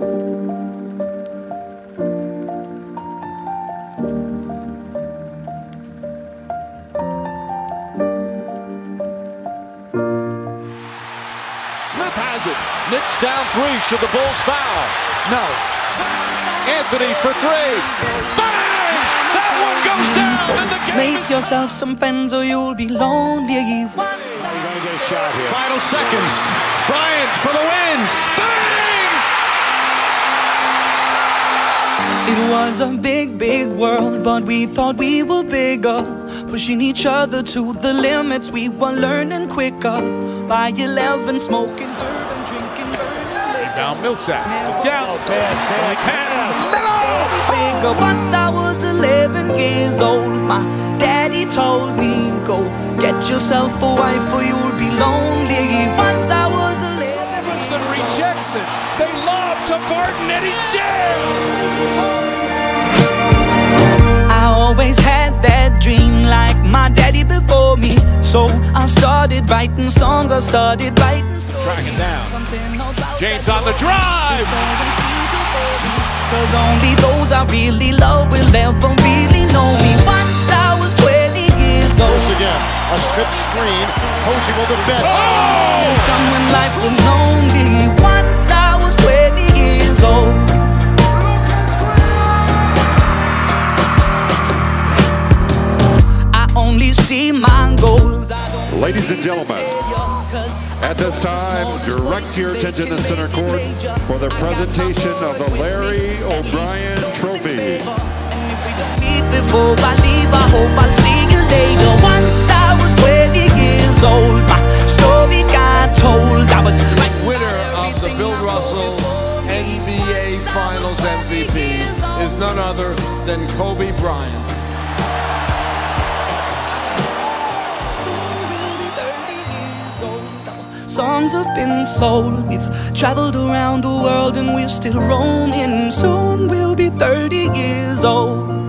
Smith has it. Knicks down three. Should the Bulls foul? No. Anthony for three. Bang! That one goes down, and the game Make yourself some friends or you'll be lonely. Final seconds. Bryant for the win. Bang! It was a big, big world, but we thought we were bigger. Pushing each other to the limits, we were learning quicker. By 11, smoking and drinking, burning liquor. Now Millsap. Down. Pass. bigger. Once I was 11 years old, my daddy told me, Go get yourself a wife or you'll be lonely. Robinson rejects it. They lob to Barton and he jams. I always had that dream like my daddy before me. So I started writing songs, I started writing stories. Tracking down. James on the drive. just always seemed to bore me. Cause only those I really love will ever really know me. Once I was 20 years old. Once again, a Smith screen. Posey will defend. Some see my goals. Ladies and gentlemen, At this time, direct your attention to center court for the presentation of the Larry O'Brien Trophy. before I leave. I hope I'll see you later. Once I was 20 years old, my story got told. I was like winner of the Bill Russell NBA Finals MVP is none other than Kobe Bryant. Songs have been sold. We've traveled around the world and we're still roaming. Soon we'll be 30 years old.